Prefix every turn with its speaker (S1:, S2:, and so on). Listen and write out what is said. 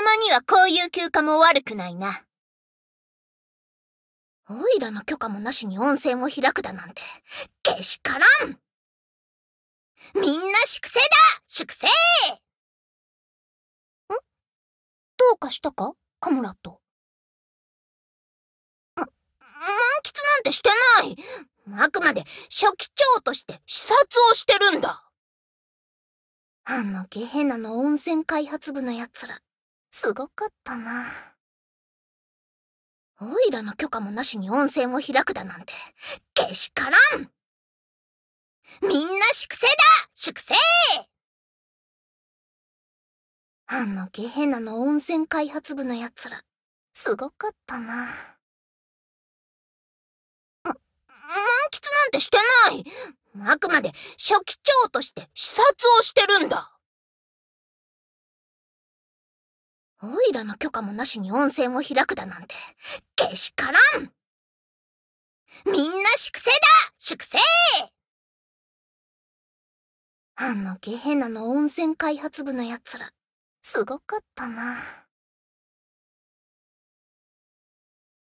S1: たまにはこういう休暇も悪くないな。
S2: オイラの許可もなしに温泉を開くだなんて、けしからん。みんな粛清だ！粛清！ん？
S1: どうかしたか？カムラット。
S2: 満喫なんてしてない。あくまで初期長として視察をしてるんだ。
S1: あのゲヘナの温泉開発部の奴ら、すごかったな。
S2: オイラの許可もなしに温泉を開くだなんて、けしからん。みんな粛清だ！粛清！
S1: あのゲヘナの温泉開発部の奴ら、すごかったな。
S2: ま満喫なんてしてない。あくまで初期長として視察をしてるんだ。おいらの許可もなしに温泉を開くだなんて、けしからん！みんな粛清だ！粛清！
S1: あの下ヘなの温泉開発部の奴ら、すごかったな。